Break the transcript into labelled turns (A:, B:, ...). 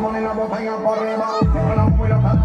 A: Dale la botella por arriba.